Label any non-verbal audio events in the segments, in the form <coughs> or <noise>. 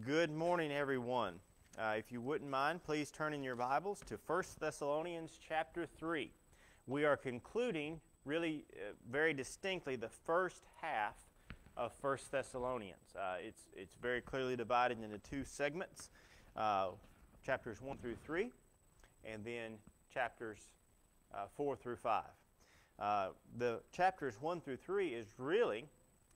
Good morning, everyone. Uh, if you wouldn't mind, please turn in your Bibles to 1 Thessalonians chapter 3. We are concluding, really uh, very distinctly, the first half of 1 Thessalonians. Uh, it's, it's very clearly divided into two segments uh, chapters 1 through 3, and then chapters uh, 4 through 5. Uh, the chapters 1 through 3 is really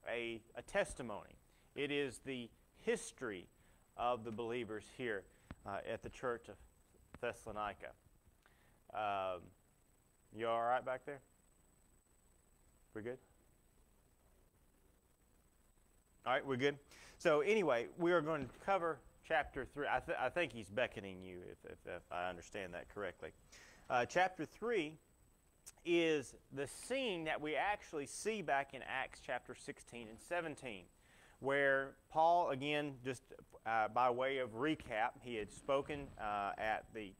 a, a testimony. It is the history of the believers here uh, at the church of Thessalonica. Um, you all right back there? We're good? All right, we're good. So, anyway, we are going to cover chapter 3. I, th- I think he's beckoning you, if, if, if I understand that correctly. Uh, chapter 3 is the scene that we actually see back in Acts chapter 16 and 17 where Paul, again, just uh, by way of recap, he had spoken uh, at the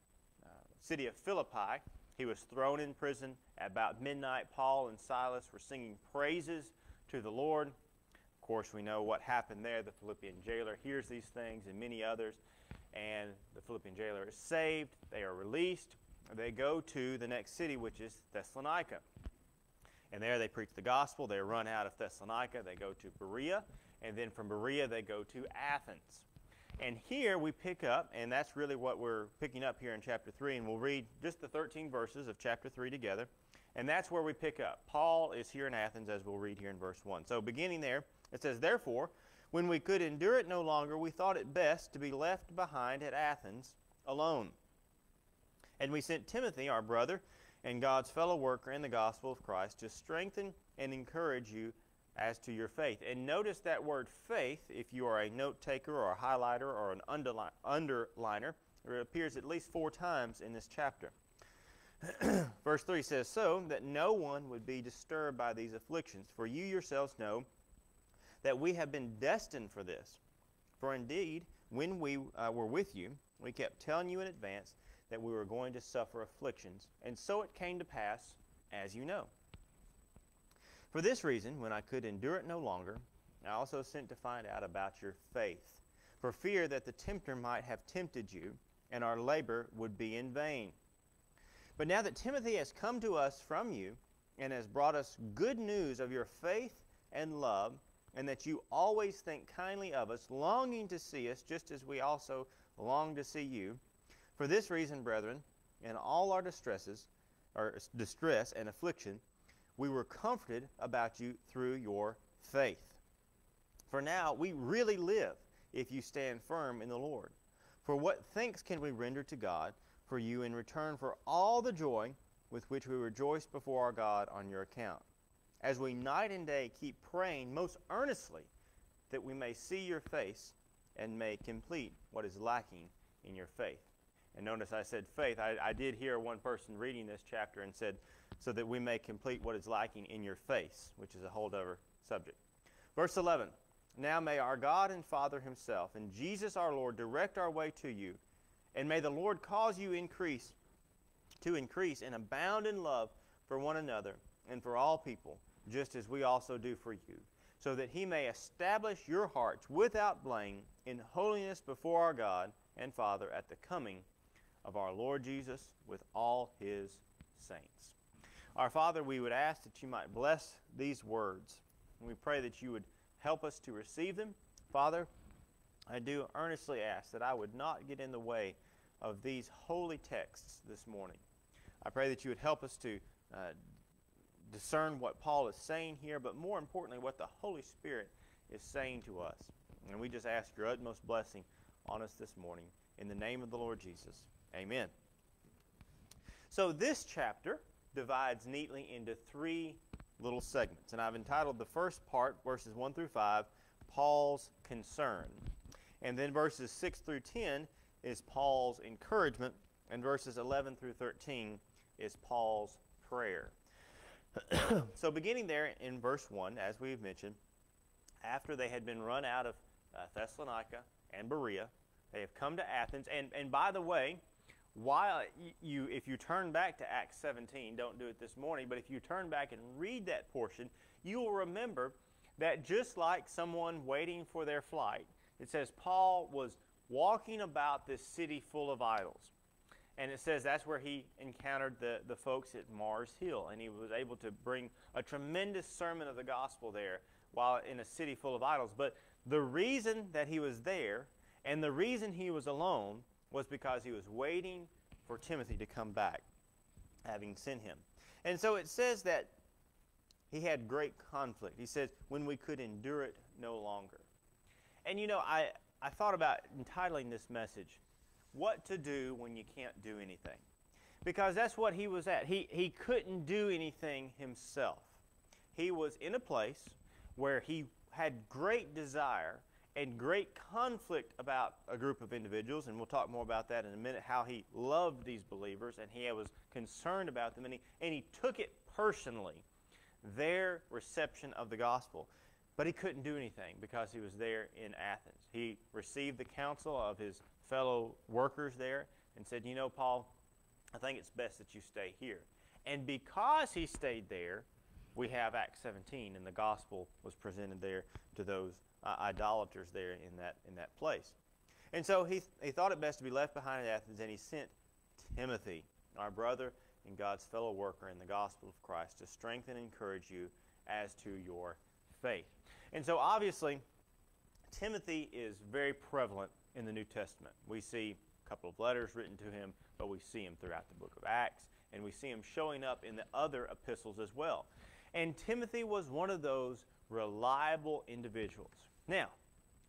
uh, city of Philippi. He was thrown in prison. At about midnight, Paul and Silas were singing praises to the Lord. Of course, we know what happened there. The Philippian jailer hears these things and many others, and the Philippian jailer is saved. They are released. They go to the next city, which is Thessalonica. And there they preach the gospel. They run out of Thessalonica. They go to Berea and then from Berea they go to Athens. And here we pick up, and that's really what we're picking up here in chapter 3, and we'll read just the 13 verses of chapter 3 together. And that's where we pick up. Paul is here in Athens, as we'll read here in verse 1. So beginning there, it says, Therefore, when we could endure it no longer, we thought it best to be left behind at Athens alone. And we sent Timothy, our brother, and God's fellow worker in the gospel of Christ, to strengthen and encourage you as to your faith. And notice that word faith, if you are a note taker or a highlighter or an underliner, it appears at least four times in this chapter. <clears throat> Verse 3 says, So that no one would be disturbed by these afflictions, for you yourselves know that we have been destined for this. For indeed, when we uh, were with you, we kept telling you in advance that we were going to suffer afflictions, and so it came to pass, as you know. For this reason, when I could endure it no longer, I also sent to find out about your faith, for fear that the tempter might have tempted you, and our labor would be in vain. But now that Timothy has come to us from you, and has brought us good news of your faith and love, and that you always think kindly of us, longing to see us, just as we also long to see you. For this reason, brethren, in all our distresses, or distress and affliction, we were comforted about you through your faith. For now we really live if you stand firm in the Lord. For what thanks can we render to God for you in return for all the joy with which we rejoice before our God on your account? As we night and day keep praying most earnestly that we may see your face and may complete what is lacking in your faith. And notice I said faith. I, I did hear one person reading this chapter and said, so that we may complete what is lacking in your face, which is a holdover subject. Verse 11 Now may our God and Father Himself and Jesus our Lord direct our way to you, and may the Lord cause you increase to increase and abound in love for one another and for all people, just as we also do for you, so that He may establish your hearts without blame in holiness before our God and Father at the coming of our Lord Jesus with all his saints. Our Father, we would ask that you might bless these words. And we pray that you would help us to receive them. Father, I do earnestly ask that I would not get in the way of these holy texts this morning. I pray that you would help us to uh, discern what Paul is saying here, but more importantly, what the Holy Spirit is saying to us. And we just ask your utmost blessing on us this morning. In the name of the Lord Jesus. Amen. So this chapter divides neatly into three little segments. And I've entitled the first part, verses 1 through 5, Paul's concern. And then verses 6 through 10 is Paul's encouragement. And verses 11 through 13 is Paul's prayer. <clears throat> so beginning there in verse 1, as we've mentioned, after they had been run out of uh, Thessalonica and Berea, they have come to Athens. And, and by the way, while you, if you turn back to Acts 17, don't do it this morning, but if you turn back and read that portion, you will remember that just like someone waiting for their flight it says Paul was walking about this city full of idols. And it says that's where he encountered the, the folks at Mars Hill. And he was able to bring a tremendous sermon of the gospel there while in a city full of idols. But the reason that he was there and the reason he was alone was because he was waiting for Timothy to come back, having sent him. And so it says that he had great conflict. He says, when we could endure it no longer. And you know, I, I thought about entitling this message, What to Do When You Can't Do Anything. Because that's what he was at. He, he couldn't do anything himself. He was in a place where he had great desire and great conflict about a group of individuals, and we'll talk more about that in a minute, how he loved these believers and he was concerned about them, and he, and he took it personally, their reception of the gospel. But he couldn't do anything because he was there in Athens. He received the counsel of his fellow workers there and said, You know, Paul, I think it's best that you stay here. And because he stayed there, we have Acts 17, and the gospel was presented there to those uh, idolaters there in that, in that place. And so he, he thought it best to be left behind in Athens, and he sent Timothy, our brother and God's fellow worker in the gospel of Christ, to strengthen and encourage you as to your faith. And so obviously, Timothy is very prevalent in the New Testament. We see a couple of letters written to him, but we see him throughout the book of Acts, and we see him showing up in the other epistles as well. And Timothy was one of those reliable individuals. Now,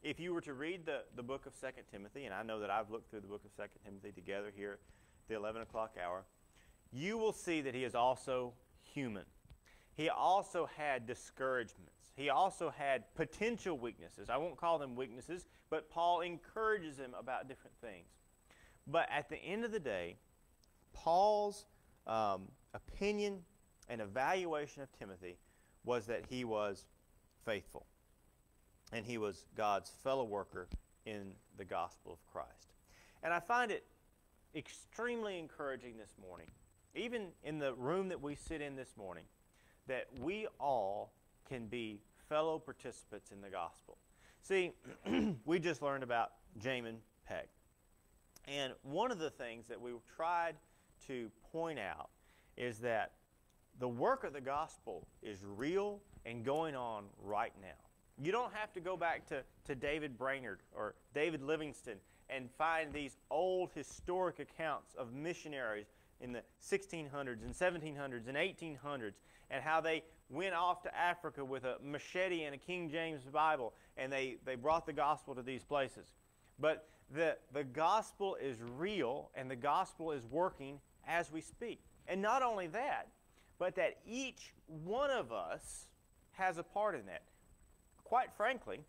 if you were to read the, the book of 2 Timothy, and I know that I've looked through the book of 2 Timothy together here at the 11 o'clock hour, you will see that he is also human. He also had discouragements. He also had potential weaknesses. I won't call them weaknesses, but Paul encourages him about different things. But at the end of the day, Paul's um, opinion and evaluation of Timothy was that he was faithful and he was God's fellow worker in the gospel of Christ. And I find it extremely encouraging this morning, even in the room that we sit in this morning, that we all can be fellow participants in the gospel. See, <clears throat> we just learned about Jamin Peck. And one of the things that we tried to point out is that the work of the gospel is real and going on right now. You don't have to go back to, to David Brainerd or David Livingstone and find these old historic accounts of missionaries in the 1600s and 1700s and 1800s and how they went off to Africa with a machete and a King James Bible and they, they brought the gospel to these places. But the, the gospel is real and the gospel is working as we speak. And not only that, but that each one of us has a part in that. Quite frankly,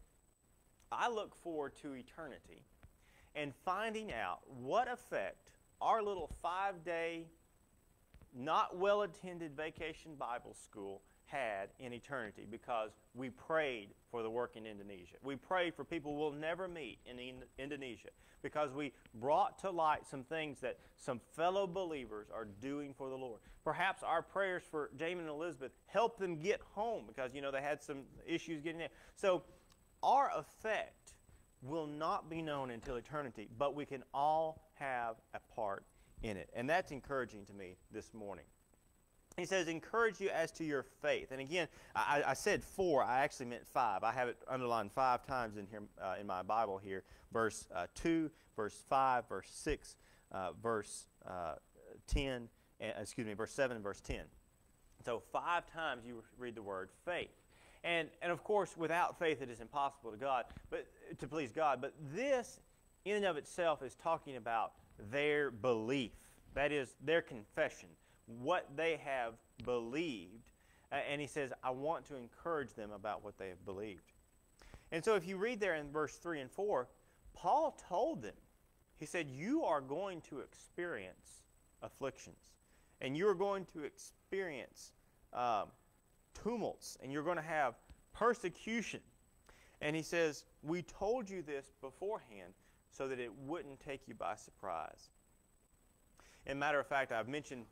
I look forward to eternity and finding out what effect our little five day, not well attended vacation Bible school had in eternity because we prayed for the work in Indonesia. We prayed for people we'll never meet in Indonesia because we brought to light some things that some fellow believers are doing for the Lord. Perhaps our prayers for Jamin and Elizabeth helped them get home because, you know, they had some issues getting there. So our effect will not be known until eternity, but we can all have a part in it. And that's encouraging to me this morning. He says, encourage you as to your faith. And again, I, I said four. I actually meant five. I have it underlined five times in here uh, in my Bible here. Verse uh, 2, verse 5, verse 6, uh, verse uh, 10, excuse me, verse 7 and verse 10. So five times you read the word faith. And, and of course, without faith it is impossible to God, but to please God. But this, in and of itself, is talking about their belief. That is, their confession what they have believed. Uh, and he says, I want to encourage them about what they have believed. And so if you read there in verse 3 and 4, Paul told them, he said, You are going to experience afflictions, and you are going to experience um, tumults, and you're going to have persecution. And he says, We told you this beforehand so that it wouldn't take you by surprise. And matter of fact, I've mentioned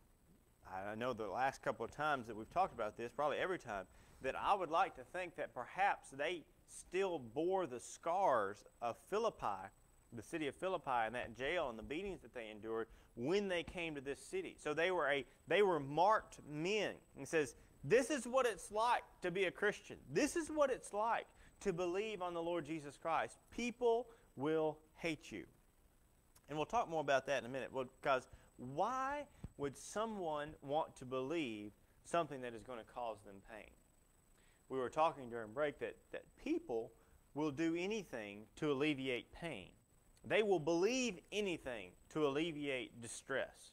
I know the last couple of times that we've talked about this, probably every time, that I would like to think that perhaps they still bore the scars of Philippi, the city of Philippi, and that jail and the beatings that they endured when they came to this city. So they were a they were marked men. He says, "This is what it's like to be a Christian. This is what it's like to believe on the Lord Jesus Christ. People will hate you." And we'll talk more about that in a minute. Well, because why would someone want to believe something that is going to cause them pain? We were talking during break that, that people will do anything to alleviate pain. They will believe anything to alleviate distress.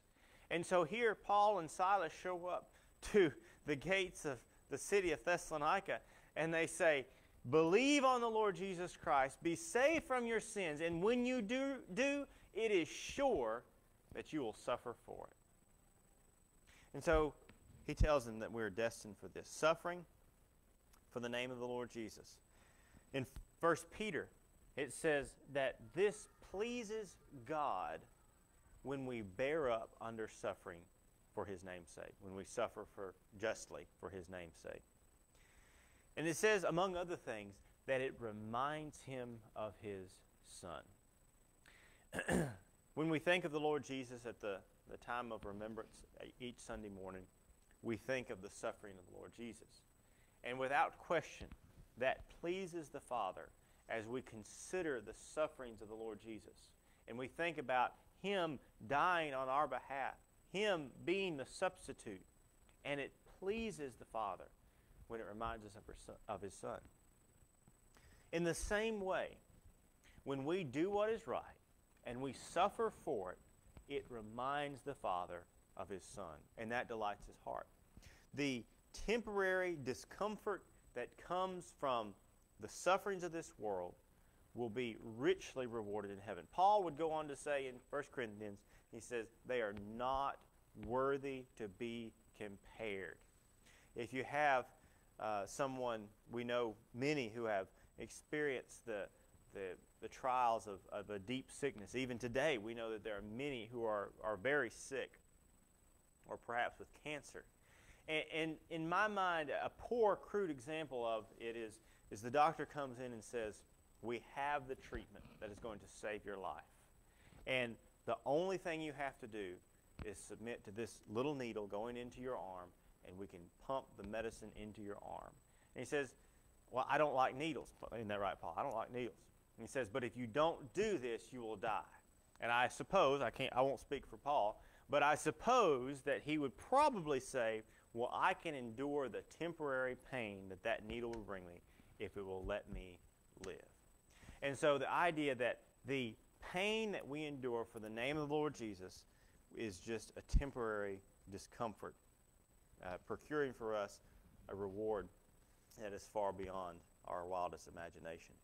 And so here, Paul and Silas show up <laughs> to the gates of the city of Thessalonica and they say, Believe on the Lord Jesus Christ, be saved from your sins, and when you do, do it is sure that you will suffer for it. And so he tells them that we're destined for this suffering for the name of the Lord Jesus. In 1 Peter, it says that this pleases God when we bear up under suffering for his name's sake, when we suffer for justly for his name's sake. And it says, among other things, that it reminds him of his son. <clears throat> when we think of the Lord Jesus at the, the time of remembrance uh, each Sunday morning, we think of the suffering of the Lord Jesus. And without question, that pleases the Father as we consider the sufferings of the Lord Jesus. And we think about Him dying on our behalf, Him being the substitute. And it pleases the Father when it reminds us of His Son. In the same way, when we do what is right and we suffer for it, it reminds the Father of His Son, and that delights His heart. The temporary discomfort that comes from the sufferings of this world will be richly rewarded in heaven. Paul would go on to say in 1 Corinthians, he says, they are not worthy to be compared. If you have uh, someone, we know many who have experienced the, the, the trials of, of a deep sickness. Even today, we know that there are many who are, are very sick or perhaps with cancer. And, and, in my mind, a poor, crude example of it is, is the doctor comes in and says, We have the treatment that is going to save your life. And the only thing you have to do is submit to this little needle going into your arm, and we can pump the medicine into your arm. And he says, Well, I don't like needles. Isn't that right, Paul? I don't like needles. And he says, But if you don't do this, you will die. And I suppose, I, can't, I won't speak for Paul, but I suppose that he would probably say, well, I can endure the temporary pain that that needle will bring me if it will let me live. And so the idea that the pain that we endure for the name of the Lord Jesus is just a temporary discomfort, uh, procuring for us a reward that is far beyond our wildest imagination.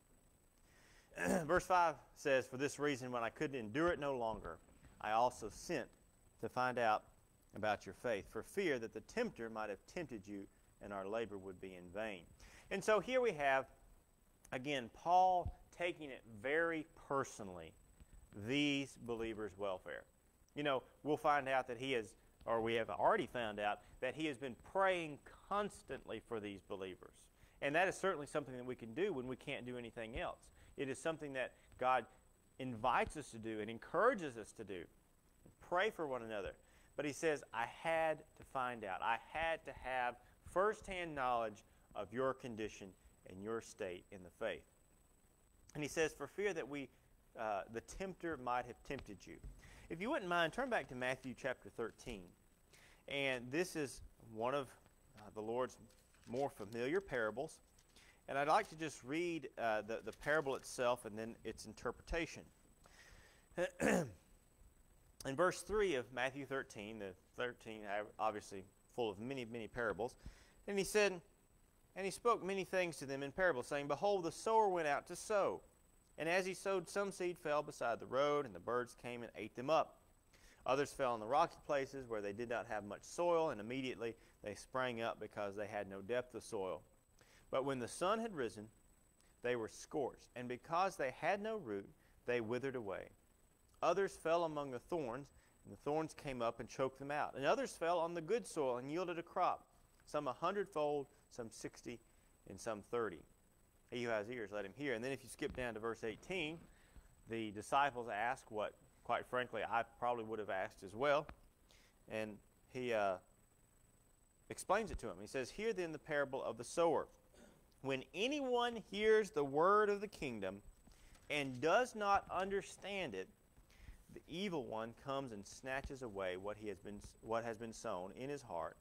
<clears throat> Verse 5 says, For this reason, when I couldn't endure it no longer, I also sent to find out about your faith, for fear that the tempter might have tempted you and our labor would be in vain. And so here we have, again, Paul taking it very personally, these believers' welfare. You know, we'll find out that he has, or we have already found out, that he has been praying constantly for these believers. And that is certainly something that we can do when we can't do anything else. It is something that God invites us to do and encourages us to do. Pray for one another. But he says, I had to find out. I had to have firsthand knowledge of your condition and your state in the faith. And he says, for fear that we, uh, the tempter might have tempted you. If you wouldn't mind, turn back to Matthew chapter 13. And this is one of uh, the Lord's more familiar parables. And I'd like to just read uh, the, the parable itself and then its interpretation. <clears throat> in verse 3 of Matthew 13, the 13 obviously full of many, many parables, and he said, And he spoke many things to them in parables, saying, Behold, the sower went out to sow. And as he sowed, some seed fell beside the road, and the birds came and ate them up. Others fell in the rocky places where they did not have much soil, and immediately they sprang up because they had no depth of soil. But when the sun had risen, they were scorched, and because they had no root, they withered away. Others fell among the thorns, and the thorns came up and choked them out. And others fell on the good soil and yielded a crop, some a hundredfold, some sixty, and some thirty. He who has ears, let him hear. And then if you skip down to verse 18, the disciples ask what, quite frankly, I probably would have asked as well. And he uh, explains it to them. He says, Hear then the parable of the sower. When anyone hears the word of the kingdom and does not understand it, the evil one comes and snatches away what he has been what has been sown in his heart.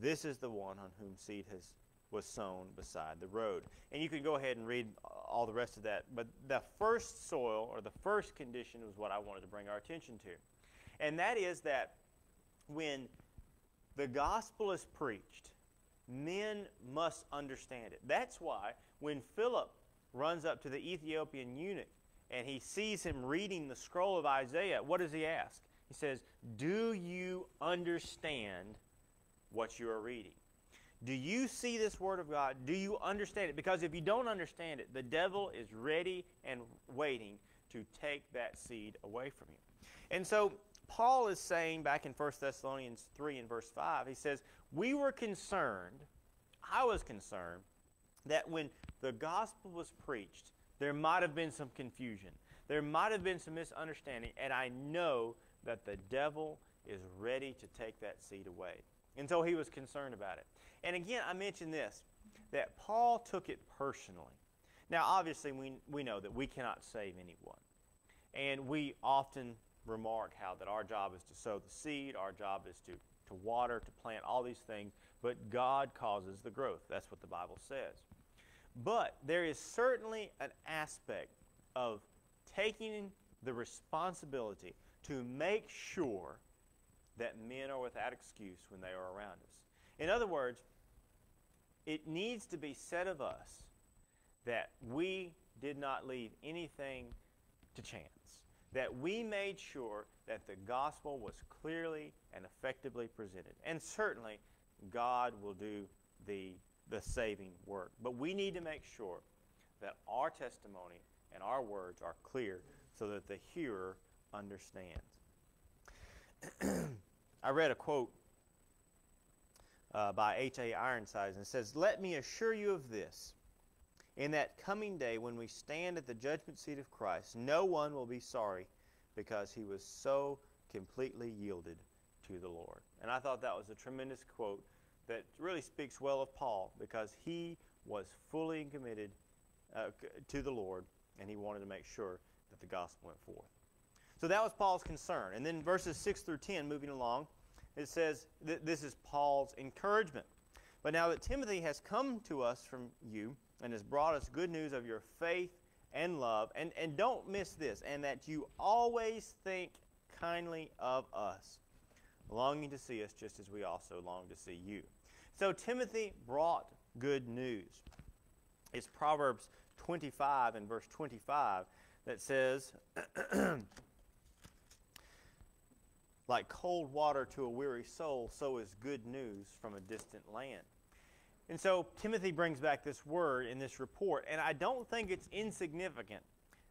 This is the one on whom seed has was sown beside the road. And you can go ahead and read all the rest of that, but the first soil or the first condition was what I wanted to bring our attention to. And that is that when the gospel is preached, men must understand it. That's why when Philip runs up to the Ethiopian eunuch and he sees him reading the scroll of Isaiah, what does he ask? He says, Do you understand what you are reading? Do you see this Word of God? Do you understand it? Because if you don't understand it, the devil is ready and waiting to take that seed away from you. And so Paul is saying back in 1 Thessalonians 3 and verse 5, he says, We were concerned, I was concerned, that when the gospel was preached, there might have been some confusion. There might have been some misunderstanding, and I know that the devil is ready to take that seed away. And so he was concerned about it. And again, I mentioned this that Paul took it personally. Now, obviously, we, we know that we cannot save anyone. And we often remark how that our job is to sow the seed, our job is to, to water, to plant, all these things, but God causes the growth. That's what the Bible says. But there is certainly an aspect of taking the responsibility to make sure that men are without excuse when they are around us. In other words, it needs to be said of us that we did not leave anything to chance, that we made sure that the gospel was clearly and effectively presented. And certainly, God will do the, the saving work. But we need to make sure that our testimony and our words are clear so that the hearer understands. <clears throat> I read a quote uh, by H.A. Ironsides and says, Let me assure you of this. In that coming day when we stand at the judgment seat of Christ, no one will be sorry because he was so completely yielded to the Lord. And I thought that was a tremendous quote that really speaks well of Paul because he was fully committed uh, to the Lord and he wanted to make sure that the gospel went forth. So that was Paul's concern. And then verses 6 through 10, moving along, it says that this is Paul's encouragement. But now that Timothy has come to us from you and has brought us good news of your faith and love, and, and don't miss this, and that you always think kindly of us, longing to see us just as we also long to see you. So Timothy brought good news. It's Proverbs 25 and verse 25 that says, <clears throat> Like cold water to a weary soul, so is good news from a distant land. And so Timothy brings back this word in this report, and I don't think it's insignificant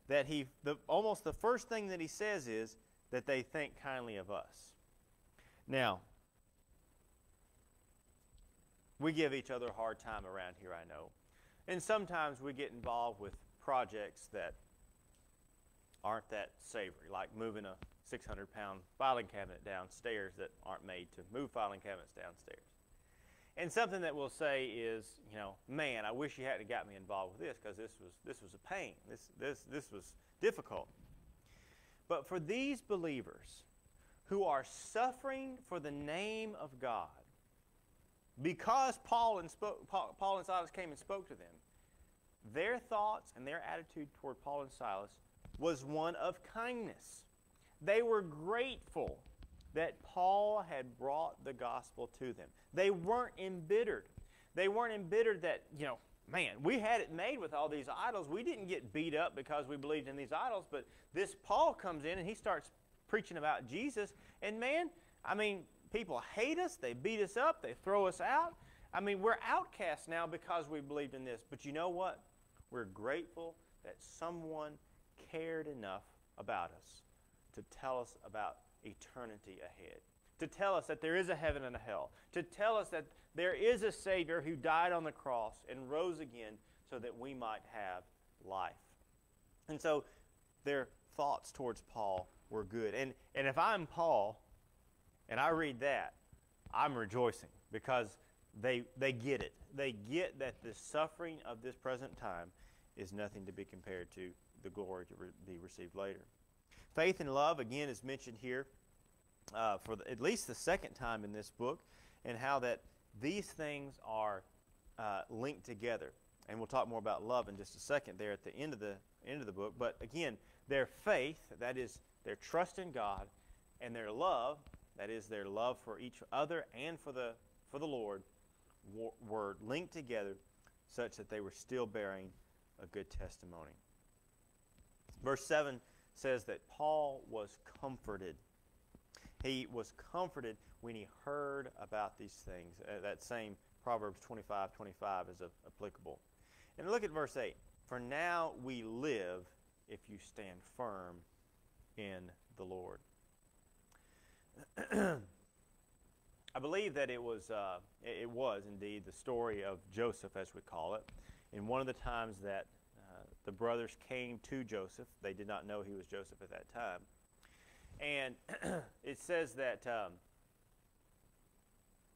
that he, the, almost the first thing that he says is that they think kindly of us. Now, we give each other a hard time around here, I know. And sometimes we get involved with projects that aren't that savory, like moving a 600 pound filing cabinet downstairs that aren't made to move filing cabinets downstairs. And something that we'll say is, you know, man, I wish you hadn't got me involved with this because this was this was a pain. This this this was difficult. But for these believers who are suffering for the name of God, because Paul and spoke, Paul, Paul and Silas came and spoke to them, their thoughts and their attitude toward Paul and Silas was one of kindness. They were grateful that Paul had brought the gospel to them. They weren't embittered. They weren't embittered that, you know, man, we had it made with all these idols. We didn't get beat up because we believed in these idols, but this Paul comes in and he starts preaching about Jesus. And man, I mean, people hate us, they beat us up, they throw us out. I mean, we're outcasts now because we believed in this. But you know what? We're grateful that someone cared enough about us to tell us about eternity ahead, to tell us that there is a heaven and a hell, to tell us that there is a Savior who died on the cross and rose again so that we might have life. And so their thoughts towards Paul were good. And, and if I'm Paul and I read that, I'm rejoicing because they, they get it. They get that the suffering of this present time is nothing to be compared to the glory to re- be received later. Faith and love, again, is mentioned here uh, for the, at least the second time in this book, and how that these things are uh, linked together. And we'll talk more about love in just a second there at the end of the end of the book. But again, their faith, that is their trust in God, and their love, that is their love for each other and for the for the Lord, were linked together such that they were still bearing a good testimony. Verse 7 says that Paul was comforted. He was comforted when he heard about these things. Uh, that same Proverbs 25 25 is applicable. And look at verse 8. For now we live if you stand firm in the Lord. <clears throat> I believe that it was, uh, it was indeed the story of Joseph, as we call it. In one of the times that uh, the brothers came to Joseph, they did not know he was Joseph at that time. And <clears throat> it says that um,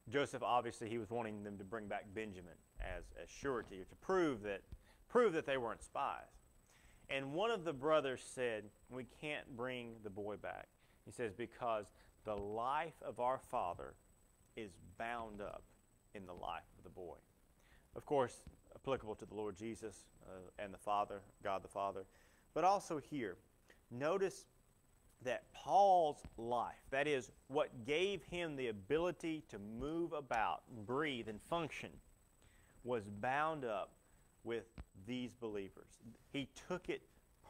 Joseph, obviously, he was wanting them to bring back Benjamin as, as surety to prove that, prove that they weren't spies. And one of the brothers said, We can't bring the boy back. He says, Because the life of our father is bound up in the life of the boy. Of course, applicable to the Lord Jesus uh, and the Father, God the Father. But also here, notice that Paul's life, that is, what gave him the ability to move about, breathe, and function, was bound up with these believers. He took it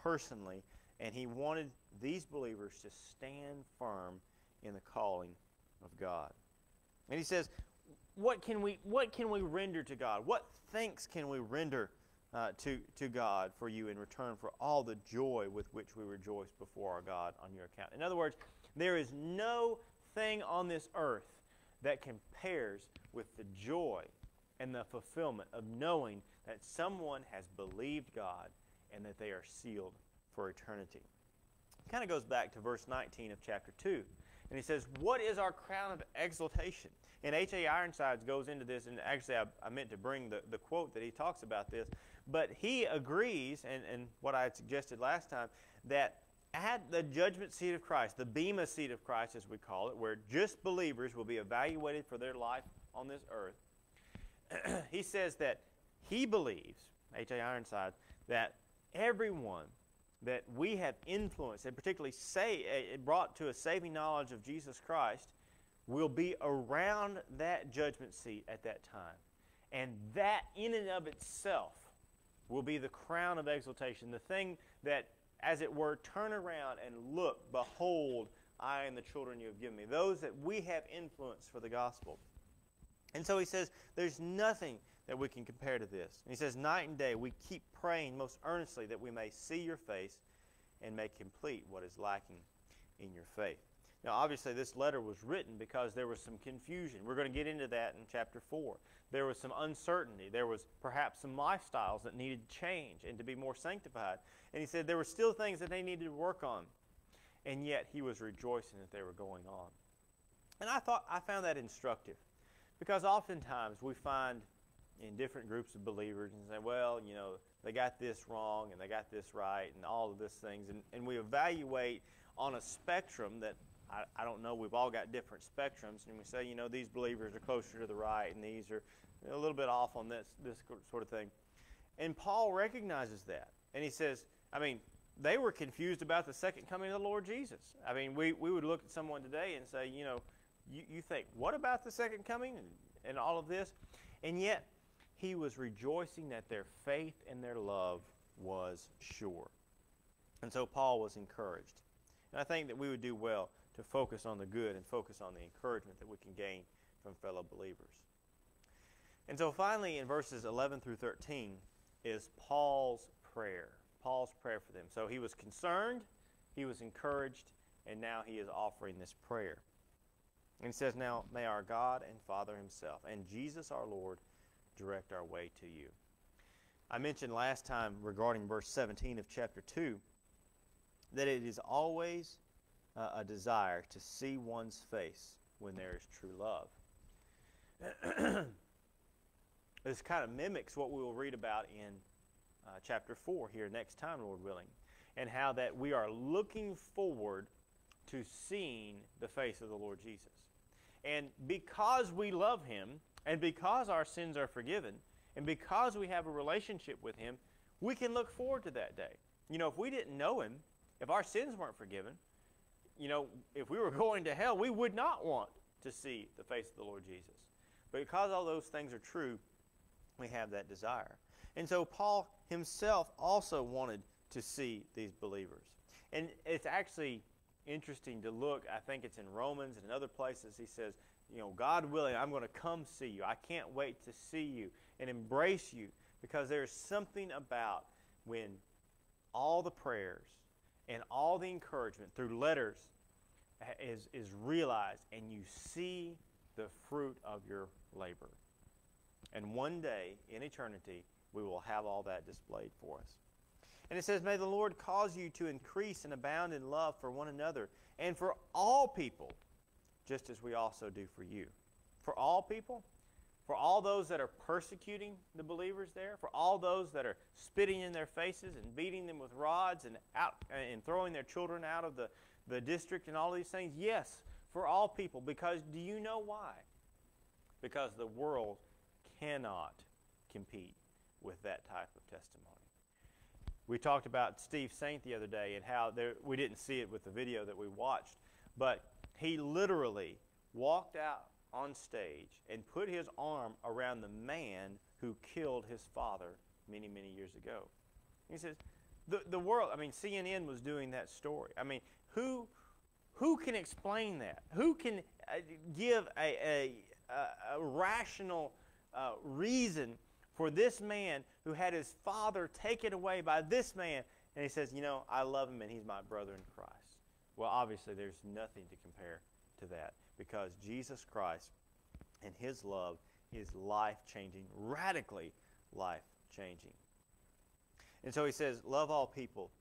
personally, and he wanted these believers to stand firm in the calling of God. And he says, what can we, what can we render to God? What thanks can we render uh, to, to God for you in return for all the joy with which we rejoice before our God on your account? In other words, there is no thing on this earth that compares with the joy and the fulfillment of knowing that someone has believed God and that they are sealed for eternity. It kind of goes back to verse 19 of chapter 2. And he says, What is our crown of exaltation? And H.A. Ironsides goes into this, and actually, I, I, meant to bring the, the quote that he talks about this, but he agrees, and, and what I had suggested last time, that at the judgment seat of Christ, the Bema seat of Christ, as we call it, where just believers will be evaluated for their life on this earth, <clears throat> he says that he believes, H.A. Ironside, that everyone that we have influenced and particularly say, uh, brought to a saving knowledge of Jesus Christ will be around that judgment seat at that time. And that, in and of itself, will be the crown of exaltation, the thing that, as it were, turn around and look, behold, I and the children you have given me, those that we have influenced for the gospel. And so he says, there's nothing that we can compare to this. And he says, Night and day we keep praying most earnestly that we may see your face and may complete what is lacking in your faith. Now, obviously, this letter was written because there was some confusion. We're going to get into that in chapter 4. There was some uncertainty. There was perhaps some lifestyles that needed change and to be more sanctified. And he said there were still things that they needed to work on. And yet, he was rejoicing that they were going on. And I thought I found that instructive because oftentimes we find in different groups of believers and say, well, you know, they got this wrong and they got this right and all of these things. And, and we evaluate on a spectrum that I, I don't know, we've all got different spectrums. And we say, you know, these believers are closer to the right and these are a little bit off on this, this sort of thing. And Paul recognizes that. And he says, I mean, they were confused about the second coming of the Lord Jesus. I mean, we, we would look at someone today and say, you know, you, you think, what about the second coming and, and all of this? And yet, he was rejoicing that their faith and their love was sure. And so Paul was encouraged. And I think that we would do well to focus on the good and focus on the encouragement that we can gain from fellow believers. And so finally, in verses 11 through 13, is Paul's prayer. Paul's prayer for them. So he was concerned, he was encouraged, and now he is offering this prayer. And he says, Now may our God and Father himself and Jesus our Lord direct our way to you. I mentioned last time regarding verse 17 of chapter 2 that it is always uh, a desire to see one's face when there is true love. <clears throat> this kind of mimics what we will read about in uh, chapter 4 here next time, Lord willing, and how that we are looking forward to seeing the face of the Lord Jesus. And because we love Him, and because our sins are forgiven, and because we have a relationship with Him, we can look forward to that day. You know, if we didn't know Him, if our sins weren't forgiven, you know, if we were <laughs> going to hell, we would not want to see the face of the Lord Jesus. But because all those things are true, we have that desire. And so Paul himself also wanted to see these believers. And it's actually interesting to look, I think it's in Romans and in other places, he says, you know, God willing, I'm going to come see you. I can't wait to see you and embrace you because there's something about when all the prayers and all the encouragement through letters is, is realized and you see the fruit of your labor. And one day in eternity, we will have all that displayed for us. And it says, May the Lord cause you to increase and abound in love for one another and for all people, just as we also do for you. For all people? For all those that are persecuting the believers there, for all those that are spitting in their faces and beating them with rods and out uh, and throwing their children out of the, the district and all these things, yes, for all people. Because do you know why? Because the world cannot compete with that type of testimony. We talked about Steve Saint the other day and how there, we didn't see it with the video that we watched, but he literally walked out on stage and put his arm around the man who killed his father many, many years ago. He says, the, the world, I mean, CNN was doing that story. I mean, who, who can explain that? Who can uh, give a, a, a, rational uh, reason for this man who had his father taken away by this man? And he says, You know, I love him and he's my brother in Christ. Well, obviously, there's nothing to compare to that because Jesus Christ and his love is life changing, radically life changing. And so he says, Love all people,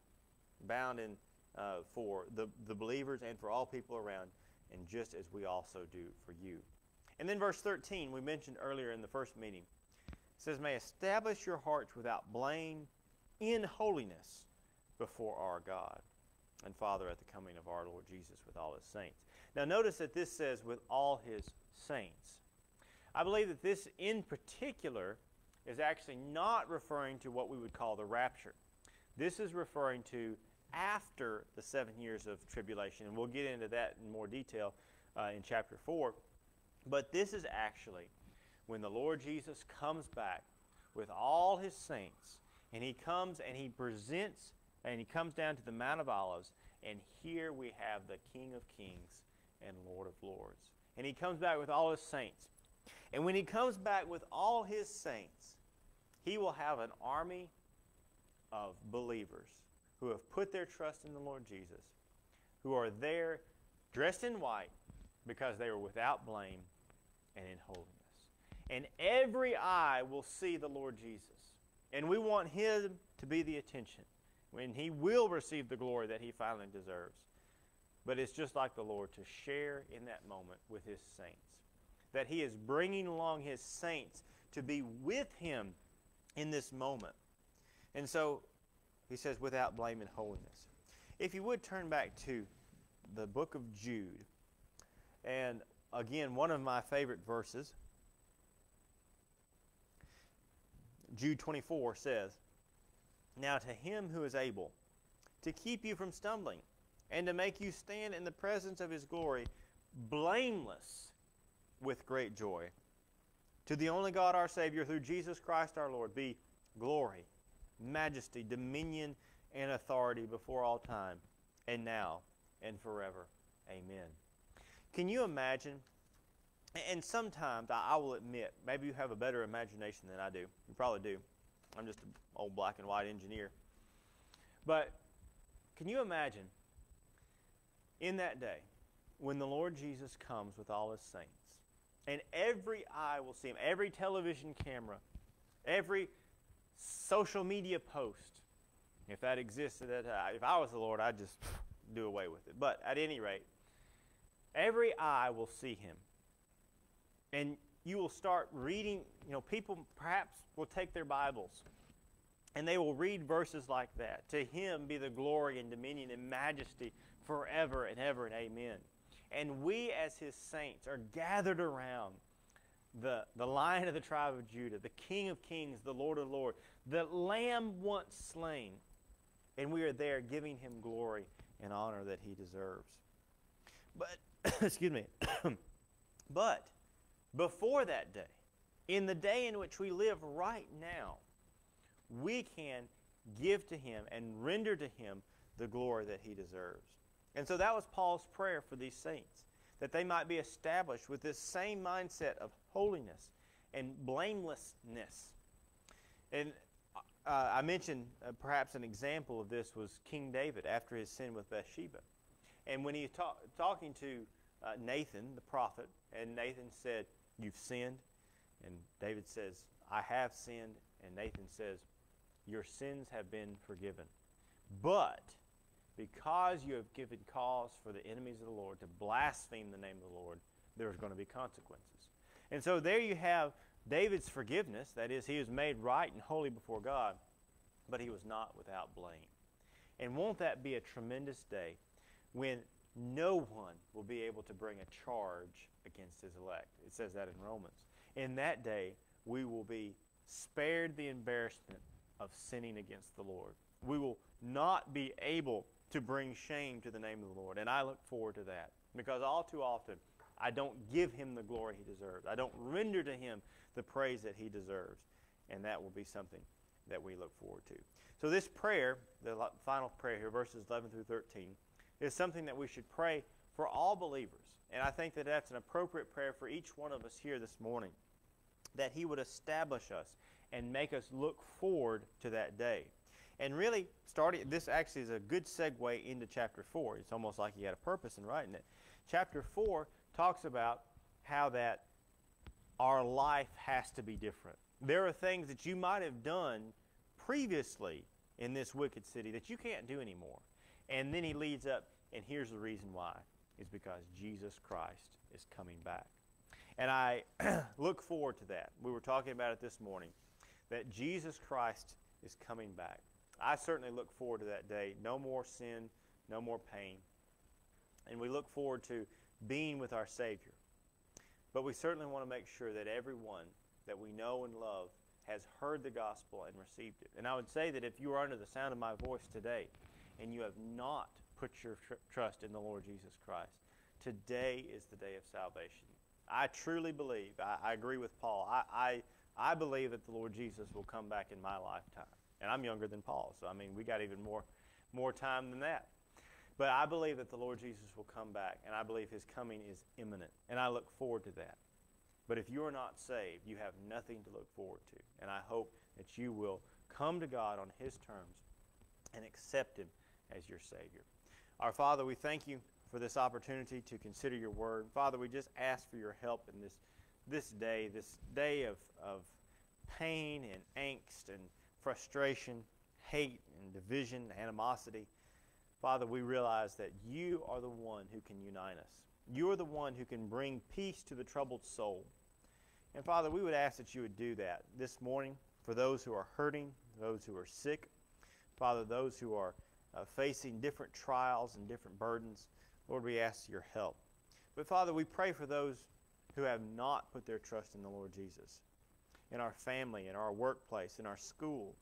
bound in uh, for the, the believers and for all people around, and just as we also do for you. And then verse 13, we mentioned earlier in the first meeting, says, May establish your hearts without blame in holiness before our God and Father at the coming of our Lord Jesus with all his saints. Now, notice that this says with all his saints. I believe that this in particular is actually not referring to what we would call the rapture. This is referring to after the seven years of tribulation, and we'll get into that in more detail uh, in chapter 4. But this is actually when the Lord Jesus comes back with all his saints, and he comes and he presents, and he comes down to the Mount of Olives, and here we have the King of Kings and Lord of Lords. And he comes back with all his saints. And when he comes back with all his saints, he will have an army of believers who have put their trust in the Lord Jesus, who are there dressed in white because they were without blame and in holiness. And every eye will see the Lord Jesus. And we want him to be the attention when he will receive the glory that he finally deserves. But it's just like the Lord to share in that moment with his saints. That he is bringing along his saints to be with him in this moment. And so he says, without blame and holiness. If you would turn back to the book of Jude, and again, one of my favorite verses, Jude 24 says, Now to him who is able to keep you from stumbling and to make you stand in the presence of his glory blameless with great joy. To the only God our Savior, through Jesus Christ our Lord, be glory, majesty, dominion, and authority before all time, and now and forever. Amen. Can you imagine? And sometimes, I will admit, maybe you have a better imagination than I do. You probably do. I'm just an old black and white engineer. But can you imagine in that day when the Lord Jesus comes with all his saints, and every eye will see him, every television camera, every social media post. If that that uh, if I was the Lord, I'd just do away with it. But at any rate, every eye will see him. And you will start reading, you know, people perhaps will take their Bibles and they will read verses like that. To him be the glory and dominion and majesty forever and ever and amen. And we as his saints are gathered around the, the lion of the tribe of Judah, the King of kings, the Lord of lords, the lamb once slain. And we are there giving him glory and honor that he deserves. But, <coughs> excuse me, <coughs> but before that day, in the day in which we live right now, we can give to him and render to him the glory that he deserves. And so that was Paul's prayer for these saints, that they might be established with this same mindset of holiness and blamelessness. And uh, I mentioned uh, perhaps an example of this was King David after his sin with Bathsheba. And when he was ta- talking to uh, Nathan, the prophet, and Nathan said, You've sinned. And David says, I have sinned. And Nathan says, Your sins have been forgiven. But because you have given cause for the enemies of the Lord to blaspheme the name of the Lord, there's going to be consequences. And so there you have David's forgiveness. That is, he was made right and holy before God, but he was not without blame. And won't that be a tremendous day when no one will be able to bring a charge against his elect? It says that in Romans. In that day, we will be spared the embarrassment of sinning against the Lord. We will not be able to bring shame to the name of the Lord. And I look forward to that because all too often I don't give him the glory he deserves. I don't render to him the praise that he deserves. And that will be something that we look forward to. So, this prayer, the final prayer here, verses 11 through 13, is something that we should pray for all believers. And I think that that's an appropriate prayer for each one of us here this morning, that he would establish us and make us look forward to that day. And really, starting this actually is a good segue into chapter 4. It's almost like he had a purpose in writing it. Chapter 4 talks about how that our life has to be different. There are things that you might have done previously in this wicked city that you can't do anymore. And then he leads up, and here's the reason why is because Jesus Christ is coming back. And I <clears throat> look forward to that. We were talking about it this morning that Jesus Christ is coming back. I certainly look forward to that day. No more sin, no more pain. And we look forward to being with our Savior. But we certainly want to make sure that everyone that we know and love has heard the gospel and received it. And I would say that if you are under the sound of my voice today and you have not put your tr- trust in the Lord Jesus Christ, today is the day of salvation. I truly believe, I, I agree with Paul, I, I, I believe that the Lord Jesus will come back in my lifetime. And I'm younger than Paul, so I mean, we got even more, more time than that. But I believe that the Lord Jesus will come back, and I believe his coming is imminent, and I look forward to that. But if you are not saved, you have nothing to look forward to. And I hope that you will come to God on his terms and accept him as your Savior. Our Father, we thank you for this opportunity to consider your word. Father, we just ask for your help in this, this day, this day of, of pain and angst and frustration, hate and division, animosity. Father, we realize that you are the one who can unite us. You are the one who can bring peace to the troubled soul. And Father, we would ask that you would do that this morning for those who are hurting, those who are sick, Father, those who are uh, facing different trials and different burdens. Lord, we ask your help. But Father, we pray for those who have not put their trust in the Lord Jesus, in our family, in our workplace, in our school,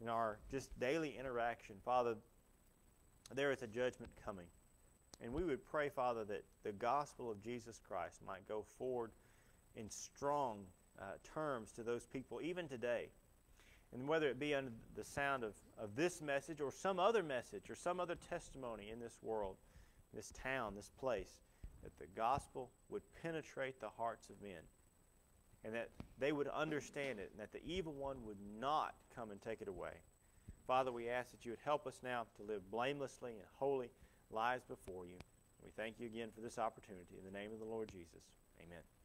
in our just daily interaction. Father, there is a judgment coming. And we would pray, Father, that the gospel of Jesus Christ might go forward in strong uh, terms to those people, even today. And whether it be under the sound of, of this message or some other message or some other testimony in this world, this town, this place, that the gospel would penetrate the hearts of men and that they would understand it and that the evil one would not come and take it away. Father, we ask that you would help us now to live blamelessly and holy lives before you. We thank you again for this opportunity. In the name of the Lord Jesus, amen.